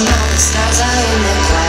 All the stars are in the clouds.